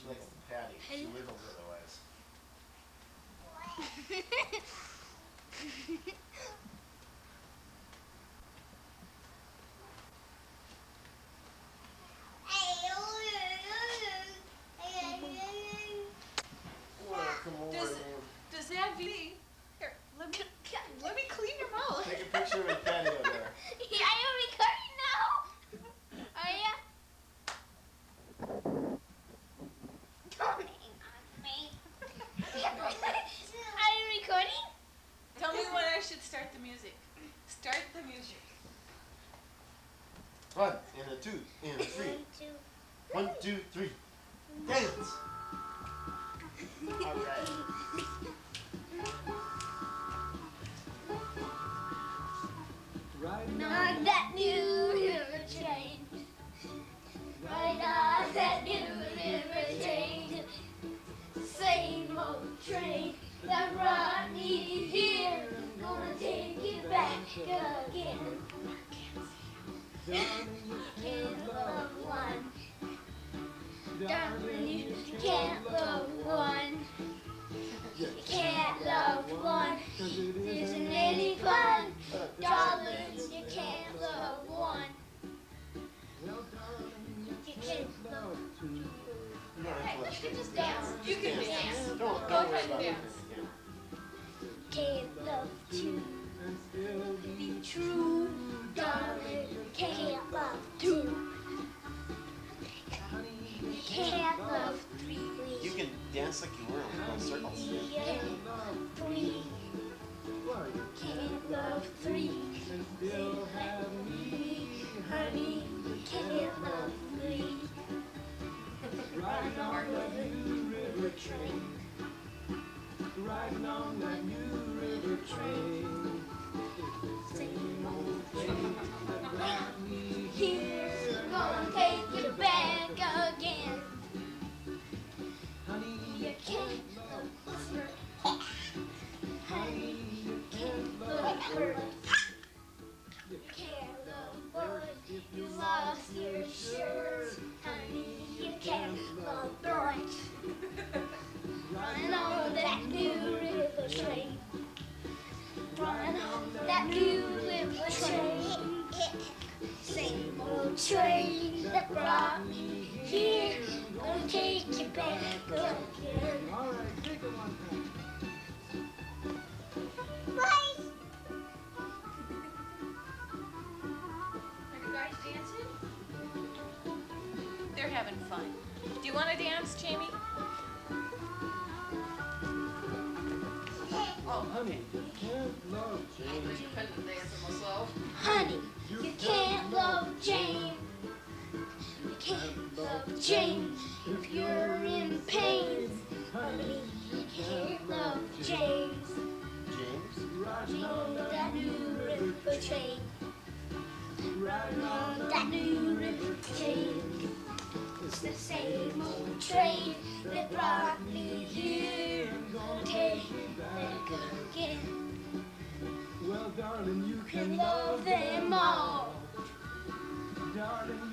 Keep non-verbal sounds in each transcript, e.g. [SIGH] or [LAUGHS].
She likes the patty. She wiggles otherwise. [LAUGHS] [LAUGHS] [LAUGHS] Welcome Does, morning. does that mean? Here, let me let me clean your mouth. Take a picture of the patio there. Yeah, I'm recording now. Are ya? Don't hang on me. Are you recording? Tell me when I should start the music. Start the music. One, and a two, and a three. One, two. One, two, three. Dance! Alright. On that new river train. Right on that new river train. Same old train that brought me here. Gonna take it back again. Can't love one. Darling, you can't love one. You can't love one. Isn't any fun? Darling, you can't love one. You can't love You don't have let You just dance. You can dance. Don't, Go don't ahead and it. dance. can't love two. Be true, can dance like you were in little circles. Can't love three. Can't love three. Still have me, honey. Can't love three. Right on the new river train. Riding on that new river train. Same old Train that brought me Here, train that brought me here. Gonna take you back again. All right, take it one time. Bye. Are you guys dancing? They're having fun. Do you want to dance, Jamie? Oh, Honey, you can't love James. couldn't dance slow. Honey, you can't Jane if you're in pain. Honey, you can't love James. James? Riding on On that that new river train. riding on On that new river train. It's the same old train that brought me here. Gonna take back again. Well, darling, you Can can love them all. Darling,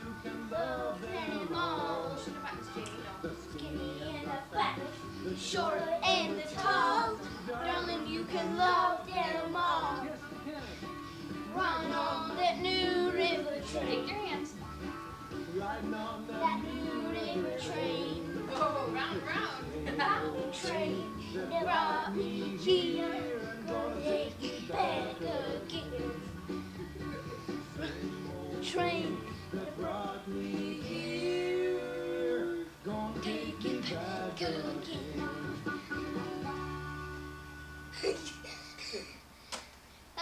the short and the tall. Darling, you can love them all. Yes, you can. Run on that new river Take your hands. Riding on That new river train. Whoa, round, round. Train that brought me here. Gonna take you back again.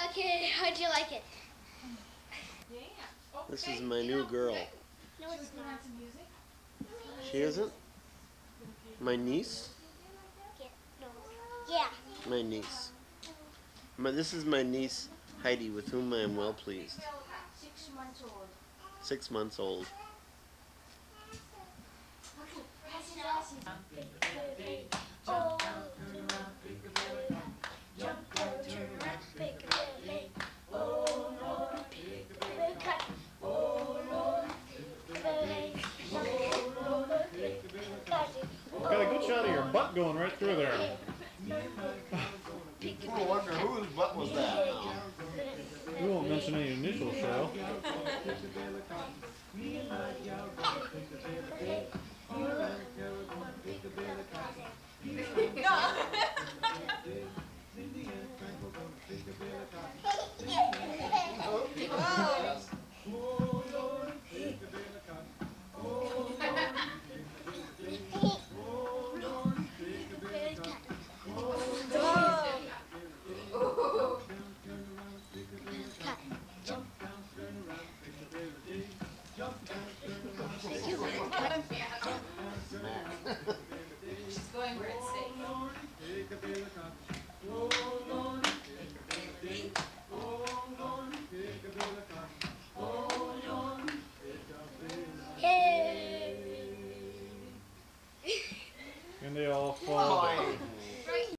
Okay, how'd you like it? Yeah. This is my new girl. No, it's not. some music? She isn't? My niece? Yeah. Yeah. My niece. My, this is my niece, Heidi, with whom I am well pleased. Six months old. Six months old. Oh, leg. a good shot a your butt going right through there. I wonder whose butt was that now. We won't mention any initials, shall? [LAUGHS]